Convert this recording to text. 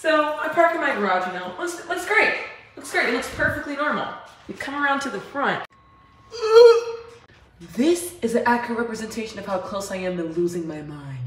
So I park in my garage, you know, looks, looks great. Looks great, it looks perfectly normal. You come around to the front. This is an accurate representation of how close I am to losing my mind.